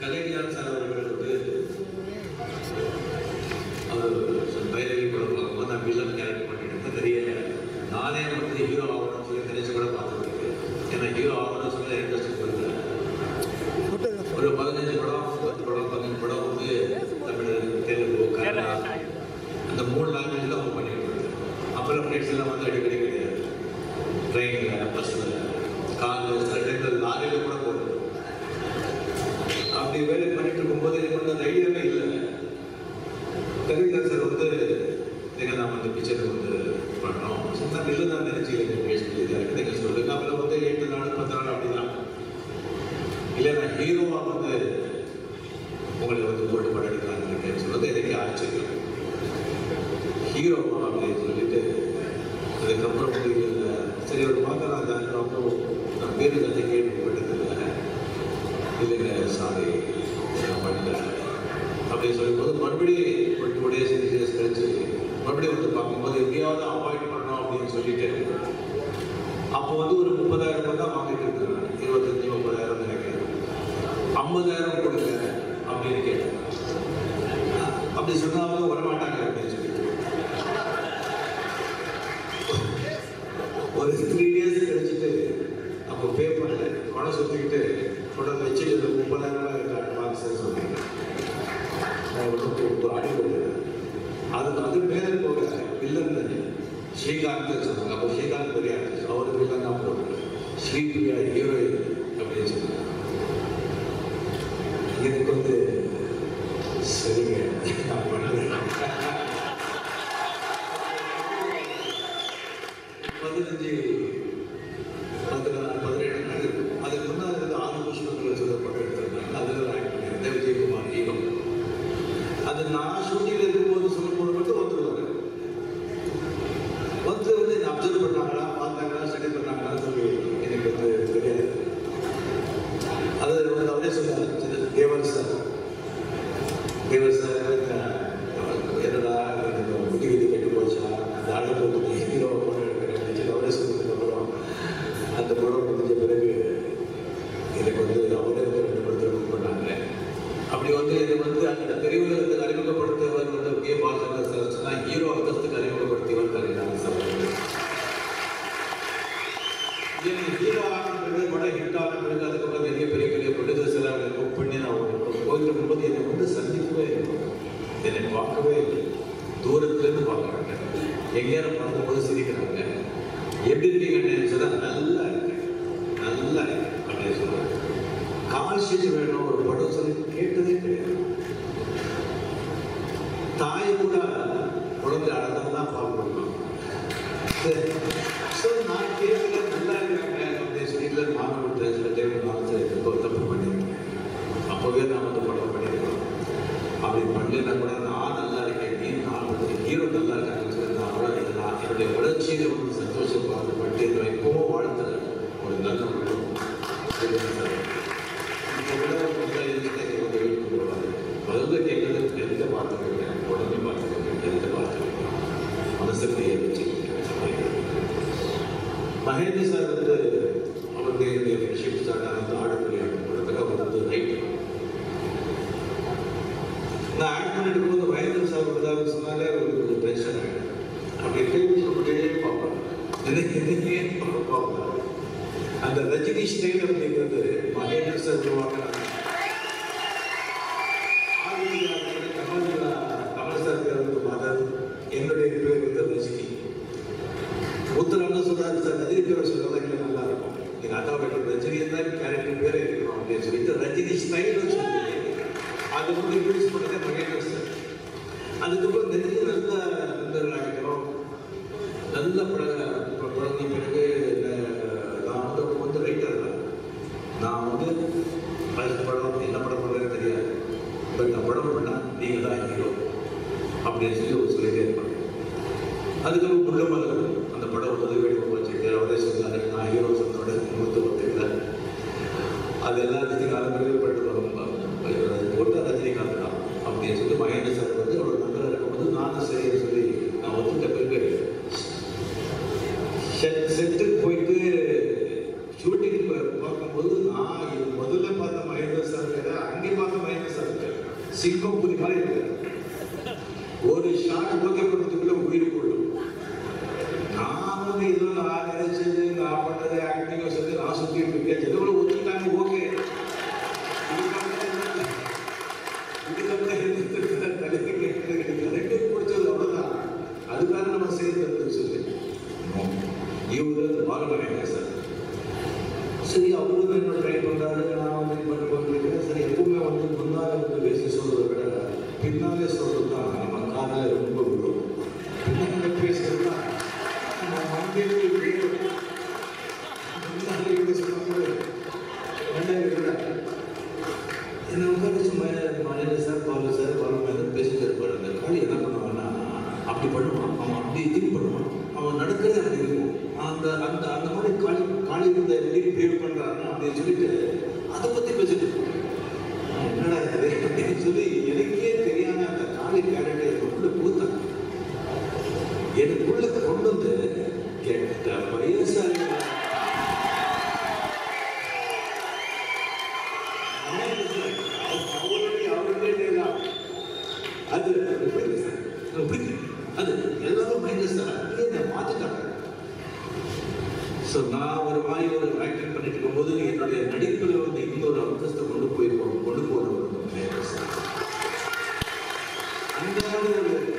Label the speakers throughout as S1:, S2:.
S1: கலைஞர் sir அவர்கள் அப்படி வந்து பார்க்கும்போது எப்படியாவது அவாய்ட் பண்ணணும் அப்படின்னு சொல்லிட்டு அப்போ வந்து ஒரு முப்பதாயிரம் ரூபாய் தான் வாங்கிட்டு இருக்கிறாங்க இருபத்தஞ்சு முப்பதாயிரம் நினைக்கிறேன் ஐம்பதாயிரம் கொடுங்க அப்படின்னு கேட்டேன். அப்படி சொன்னாலும் வரமாட்டாங்க. ಶ್ರೀಕಾಂತ ನಾವು ಶ್ರೀಕಾಂತ್ ಬರೆಯ ಅವರ ಶ್ರೀಕಾಂತ ಶ್ರೀಪ್ರಿಯ ಹೀರೋಯಿನ್ ಅಭಿನಯಿಸಿದ ಇದಕ್ಕೊಂದು ಸರಿಗೆ பதினஞ்சு எங்கேயாவது பார்க்கும்போது சிரிக்கிறாங்க. எப்படி இருக்கீங்கன்னு சொன்னால் நல்லா இருக்கு நல்லா இருக்கு அப்படின்னு சொல்லுவாங்க கால்ஷீட் வேணும் ஒரு படம் சொல்லி கேட்டதே கிடையாது. தாய் கூட குழந்தை அழகாக தான் பார்க்கணும். ஸோ நான் கேட்கல நல்லா இருக்காங்க அப்படின்னு சொல்லி இல்லை மாணவ கொடுத்தேன் சில டைம் மாதத்தில் தப்பு பண்ணியிருக்கேன். அப்போவே நான் வந்து படம் பண்ணியிருக்கோம் அப்படி பண்ணலாம் கூட ஹேதி சார் வந்து அவருக்கு இந்த ஃப்ரெண்ட்ஷிப் ஸ்டார்ட் ஆனது ஆர்டர் பண்ணி ஆட்டப்படுறதுக்கு அவர் வந்து ரைட் நான் ஆட் பண்ணிட்டு போது வயது சார் ஏதாவது சொன்னாலே அவருக்கு டென்ஷன் ஆகிடும் அப்படி சொல்லிட்டே பார்ப்பாங்க என்ன என்னையே பார்ப்பாங்க அந்த ரஜினி ஸ்டைல் அப்படிங்கிறது மலையில சார் சொல்லுவாங்க நல்ல பிறந்த பிறகு நான் வந்து இப்போ வந்து ரைட்டர் தான் நான் வந்து அதுக்கு படம் என்ன படம் பண்ணுறது தெரியாது. இப்போ இந்த படம் பண்ணால் நீங்கள் தான் ஹீரோ அப்படின்னு சொல்லி ஒரு சொல்லிட்டே இருப்பாங்க. அதுக்கப்புறம் முள்ள செட்டுக்கு போயிட்டு ஷூட்டிங் பார்க்கும்போது நான் முதல்ல பார்த்த மகேந்திர சார் அங்கே பார்த்த மகேந்திர சார் சிங்கம் புரி மாதிரி இருக்கு உறுப்பினர் ட்ரை பண்ணுறாரு நான் வந்து இது பண்ணி போட்டுருக்கேன் சரி எப்பவுமே வந்து முன்னாலே வந்து பேசி சொல்கிறது கிடையாது. பின்னாலே சொல்கிறது தான் நம்ம காதில் இருக்கும். tudo. இந்த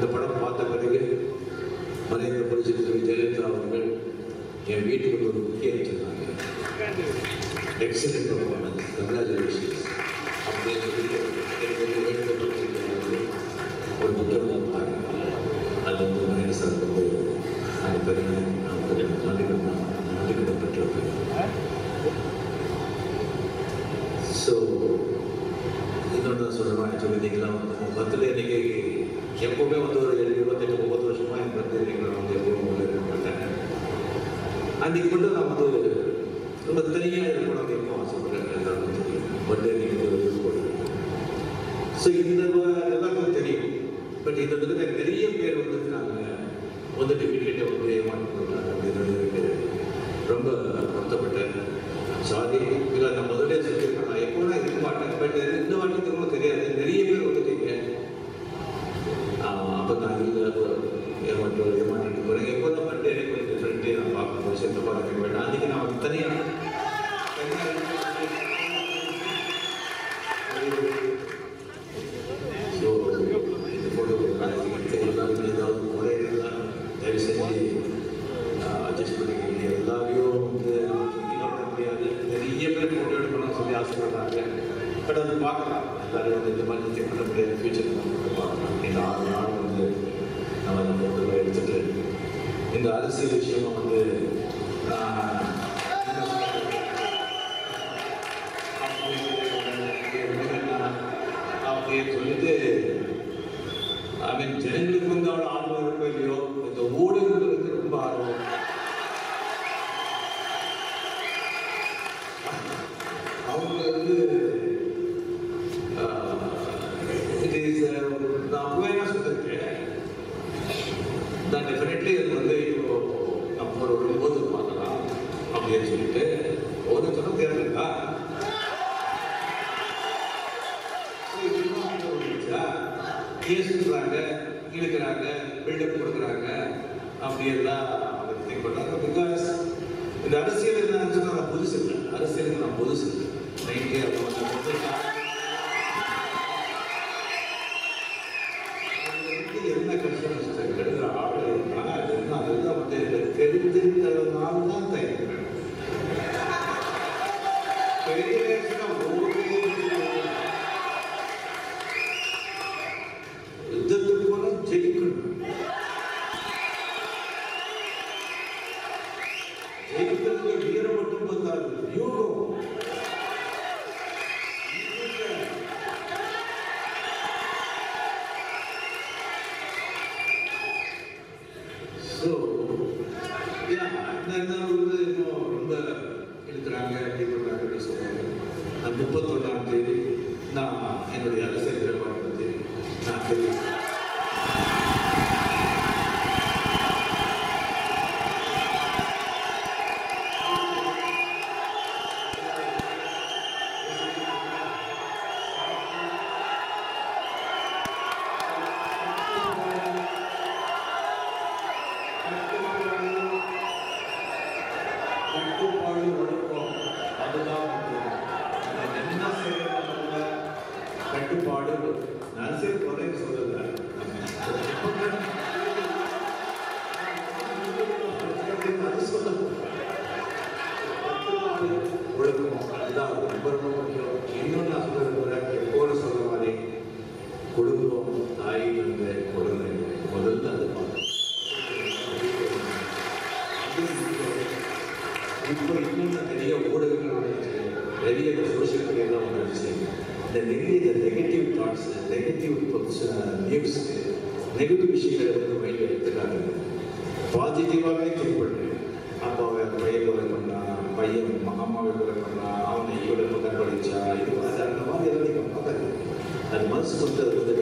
S1: அந்த படம் பார்த்த பிறகு மறைந்த புரட்சித்திரி ஜெயலலிதா அவர்கள் என் வீட்டுக்கு ஒரு முக்கிய சொன்னாங்க எக்ஸலண்ட் பர்ஃபார்மன்ஸ் கங்கராச்சுலேஷன்ஸ் அப்படின்னு சொல்லி அன்றைக்கு மட்டும் நான் வந்து ரொம்ப தனியாக இருக்கணும் அப்படின்னு ஆசைப்படுறேன் பட்டு ஸோ இந்த எல்லாருக்கும் தெரியும். பட் இந்த இதுக்கு நிறைய பேர் வந்துட்டு நாங்கள் வந்துட்டு Tanzania. அப்படின்னு சொல்லிட்டு ஐ மீன் ஜனங்களுக்கு கேஸுன்றாங்க இழுக்கிறாங்க பில்டப் கொடுக்குறாங்க. அப்படியெல்லாம் அவர் திங்க் பண்ணுறாங்க பிகாஸ் இந்த அரசியல் என்னன்னு சொன்னால் புதுசு. இல்லை அரசியலுக்கு நான் புதுசு. இல்லை நைட்டு அவங்க ஒழுக்கம் அதுதான் ரொம்ப ரொம்ப முக்கியம் இன்னும் எப்போது சொல்ற மாதிரி குடும்பம் தாய் தந்த குழந்தை முதல்ல அது இப்போ இன்னும் நிறைய ஊடகங்கள் வந்துச்சு. நிறைய சோசியல் மீடியாலாம் வந்துருச்சு. இந்த நெகட்டிவ் இந்த negative thoughts negative news negative விஷயங்களை வந்து அது மனசு வந்து அது வந்து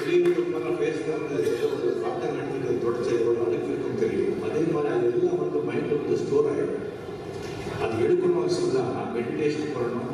S1: வெளியூர் பேசுகிறது ஒரு காட்டன் எடுத்துட்டு தொடர்ச்சி எவ்வளோ அழுக்கு இருக்கும் தெரியும். அதே மாதிரி அது எல்லாம் வந்து மைண்டில் வந்து ஸ்டோர் ஆகிடும் அது மெடிடேஷன் பண்ணணும்.